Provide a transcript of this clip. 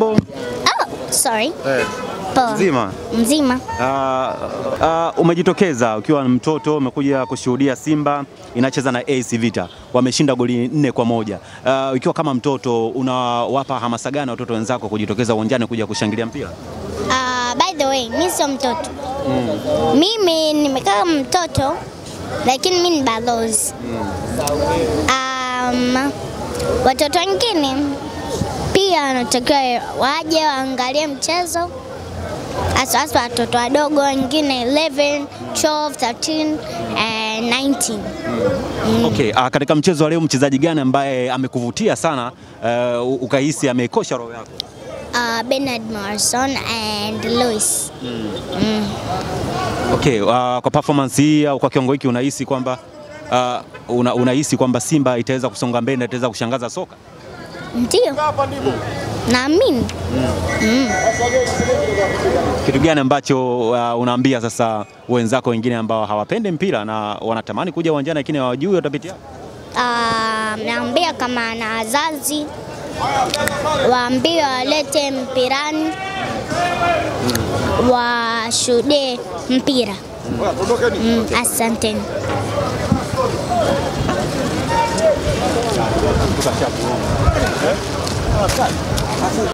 Mambo Oh, sorry. eh, Poa. mzima. Mzima. Ah, uh, umejitokeza ukiwa mtoto umekuja kushuhudia Simba inacheza na AC Vita, wameshinda goli nne kwa moja. Uh, ukiwa kama mtoto unawapa hamasa gani watoto wenzako kujitokeza uwanjani kuja kushangilia mpira? Uh, by the way, mimi sio mtoto. Mm. Mimi nimekaa mtoto lakini mimi ni balozi. Mm. Um, watoto wengine pia wanatakiwa waje waangalie mchezo hasa hasa watoto wadogo wengine 11, 12, 13 and 19. Okay, ah, katika mchezo wa leo mchezaji gani ambaye amekuvutia sana uh, ukahisi ameikosha roho yako? Uh, Bernard Morrison and Lewis. Okay, uh, kwa performance hii au kwa kiwango hiki unahisi kwamba uh, una, unahisi kwamba Simba itaweza kusonga mbele na itaweza kushangaza soka? Ndio. Naamini. Mm. Mm. Kitu gani ambacho uh, unaambia sasa wenzako wengine ambao hawapendi mpira na wanatamani kuja uwanjani lakini hawajui watapitia? Uh, naambia kama na wazazi waambie walete mpirani washuhudie mpira. Mm, asanteni. 哎非常